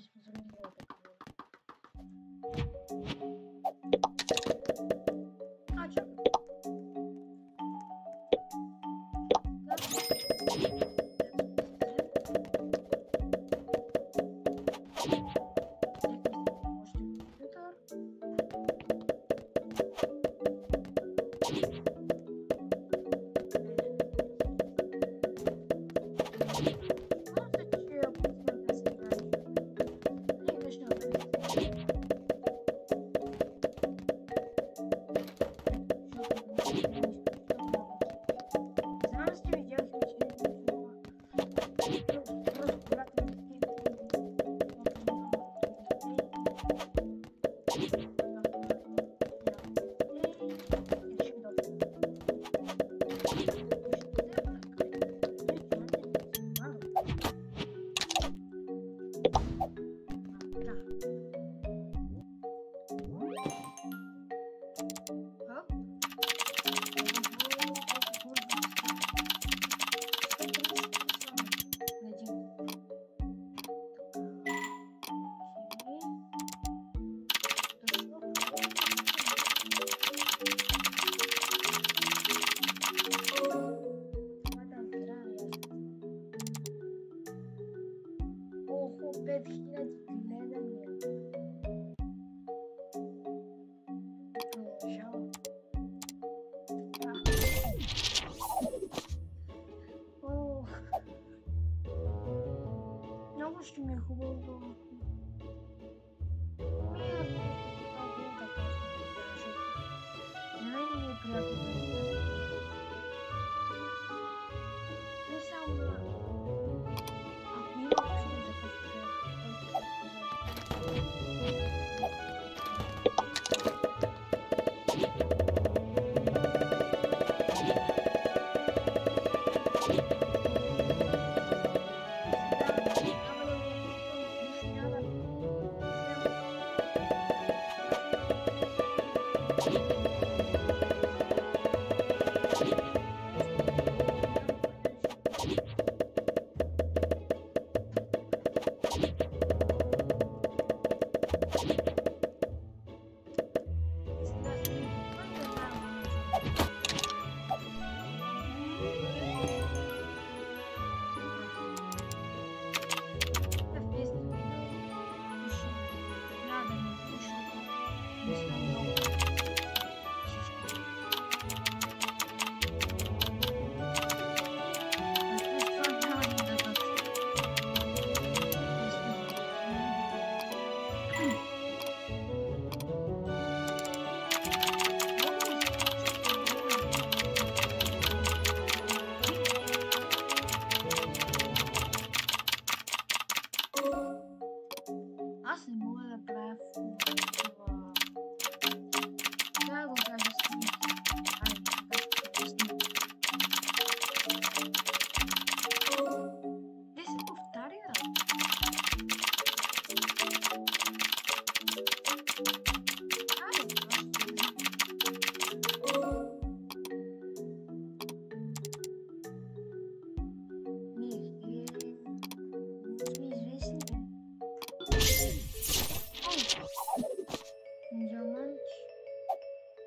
здесь взрыв.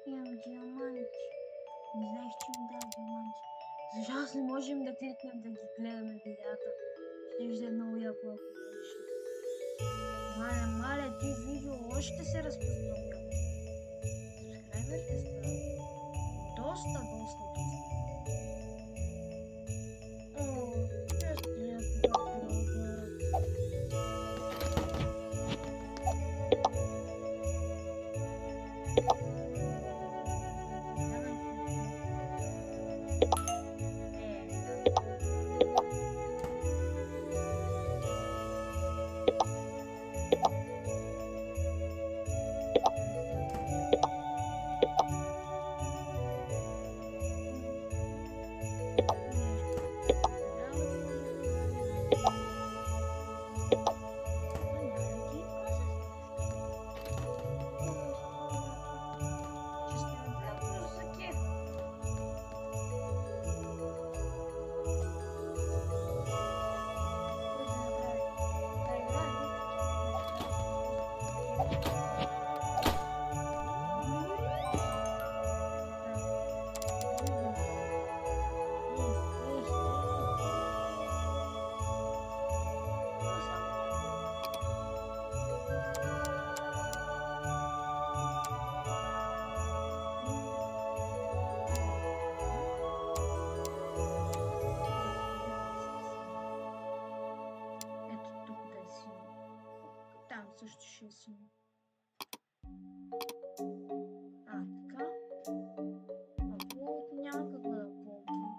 Имам диаманти. Не знаеш, че ми дава диаманти. За жалост не можем да кликнем да ги гледаме видеята. Ще вижда много яко, ако можеш. Маля, маля, ти видео още се разпространява. Субскрайберите стават. Доста, доста, доста. Също ще е сино. А, така. Ако от някаква да ползвам.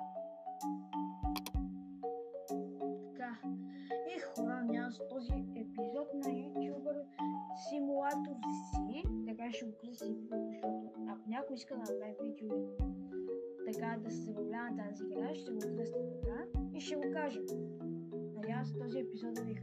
Така. И хора, няма с този епизод на YouTuber Simulator си. Така ще го кръстим, защото ако някой иска да направи видео така да се забавлява на тази игра, ще го кръстим така и ще го кажем. Надявам се този епизод да ви е